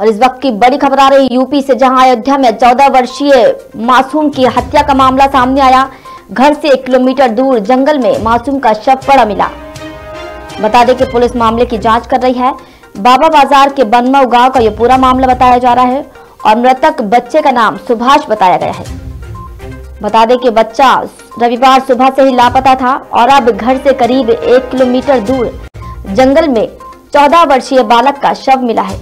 और इस वक्त की बड़ी खबर आ रही यूपी से, जहाँ अयोध्या में 14 वर्षीय मासूम की हत्या का मामला सामने आया। घर से एक किलोमीटर दूर जंगल में मासूम का शव पड़ा मिला। बता दें कि पुलिस मामले की जाँच कर रही है। बाबा बाज़ार के बनमऊ गाँव का यह पूरा मामला बताया जा रहा है और मृतक बच्चे का नाम सुभाष बताया गया है। बता दें कि बच्चा रविवार सुबह से ही लापता था और अब घर से करीब एक किलोमीटर दूर जंगल में चौदह वर्षीय बालक का शव मिला है।